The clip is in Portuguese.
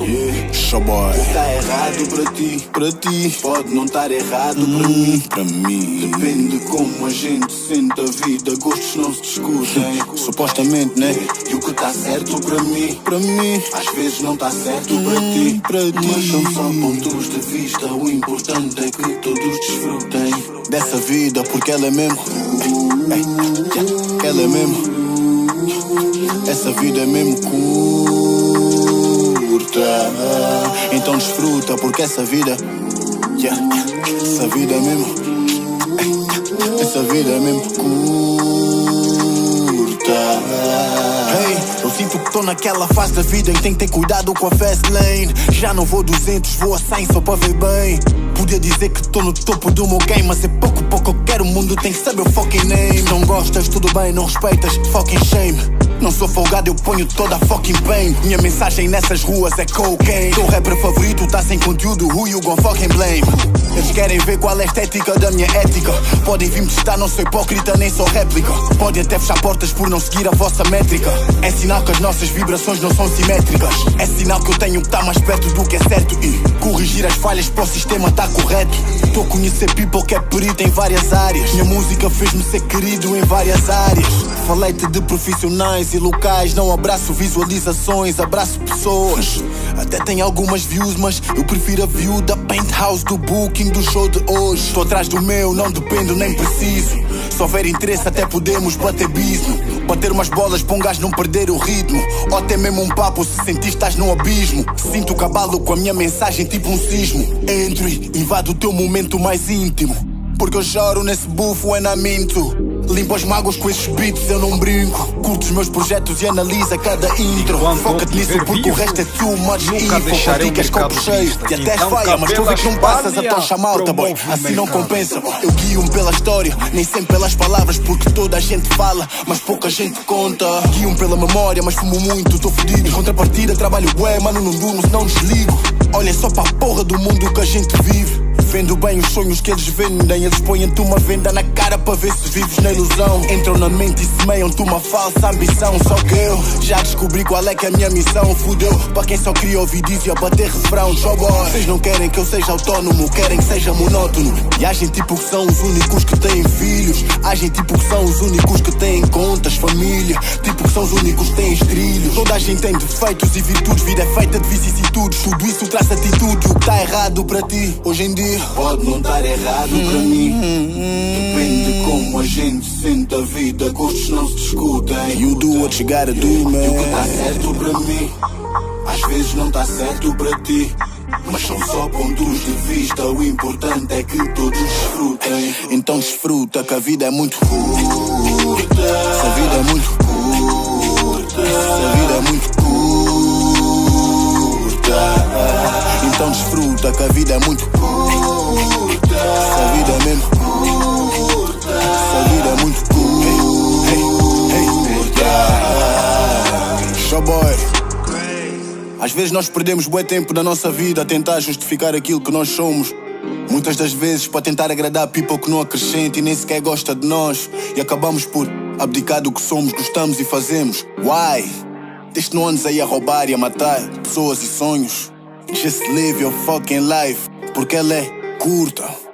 Yeah. Showboy. Tá errado para ti, Para ti, pode não estar errado hum, para mim. para mim. Depende como a gente sente a vida, gostos não se discutem. Supostamente, né? E o que tá certo para mim, Para mim, às vezes não tá certo para ti. para ti. Mas são só pontos de vista, o importante é que todos desfrutem. dessa vida, porque ela é mesmo. Ei, yeah, ela é mesmo. Essa vida é mesmo curta. Desfruta, porque essa vida. Yeah, essa vida é mesmo. Yeah, essa vida é mesmo curta. Hey, sinto que tô naquela fase da vida que tem que ter cuidado com a fast lane. Já não vou 200, vou a 100 só para ver bem. Podia dizer que tô no topo do meu game, mas é pouco, pouco eu quero. O mundo tem que saber o fucking name. Não gostas, tudo bem, não respeitas, fucking shame. Não sou folgado, eu ponho toda a fucking pain. Minha mensagem nessas ruas é cocaine. Teu rapper favorito sem conteúdo, who you gon' fucking blame? Eles querem ver qual é a estética da minha ética. Podem vir me testar, não sou hipócrita, nem sou réplica. Podem até fechar portas por não seguir a vossa métrica. É sinal que as nossas vibrações não são simétricas. É sinal que eu tenho que estar mais perto do que é certo e corrigir as falhas para o sistema tá correto. Tô a conhecer people que é perito em várias áreas. Minha música fez-me ser querido em várias áreas. Falei-te de profissionais e locais. Não abraço visualizações, abraço pessoas. Até tem algumas views, mas eu prefiro a view da penthouse do booking do show de hoje. Estou atrás do meu, não dependo nem preciso. Se houver interesse, até podemos bater bisno. Bater umas bolas para um gajo não perder o ritmo. Ou até mesmo um papo se sentir estás no abismo. Sinto o cavalo com a minha mensagem tipo um sismo. Entry, invado o teu momento mais íntimo. Porque eu choro nesse bufo when I'm into. Limpo as mágoas com esses beats, eu não brinco. Curto os meus projetos e analisa cada intro. Foca-te nisso porque o resto é too much info. Praticas copo mercado cheio. visto. E até Então, falha, mas tu vês que não passas a tocha malta, boy. Assim não compensa. Eu guio-me pela história, nem sempre pelas palavras, porque toda a gente fala, mas pouca gente conta. Guio-me pela memória, mas fumo muito, tô fedido. Em contrapartida, trabalho bué, mano, não durmo, senão desligo. Olha só para a porra do mundo que a gente vive. Vendo bem os sonhos que eles vendem, eles põem-te uma venda na cara para ver se vives na ilusão. Entram na mente e semeiam-te uma falsa ambição. Só que eu já descobri qual é que é a minha missão. Fudeu para quem só queria ouvir disso e a bater refrão. Vocês não querem que eu seja autónomo, querem que seja monótono. E agem tipo que são os únicos que têm filhos. Agem tipo que são os únicos que têm contas, família. Tipo que são os únicos que têm trilhos. Toda a gente tem defeitos e virtudes, vida é feita de vicissitudes. Tudo isso traz atitude, o que tá errado para ti hoje em dia. Pode não estar errado para mim. Depende de como a gente sente a vida, gostos não se discutem. You do what you gotta do, E o que man. tá certo para mim, às vezes não tá certo para ti. Mas são só pontos de vista, o importante é que todos desfrutem. Então desfruta que a vida é muito curta. Essa vida é muito curta. Essa vida é muito curta. Então desfruta que a vida é muito curta. Essa vida é mesmo curta. Essa vida é muito curta. Hey, hey, yeah. Showboy. Às vezes nós perdemos bué tempo da nossa vida a tentar justificar aquilo que nós somos. Muitas das vezes para tentar agradar people que não acrescenta e nem sequer gosta de nós. E acabamos por abdicar do que somos, gostamos e fazemos. Why? Desde não andes aí a roubar e a matar pessoas e sonhos. Just live your fucking life, porque ela é curta.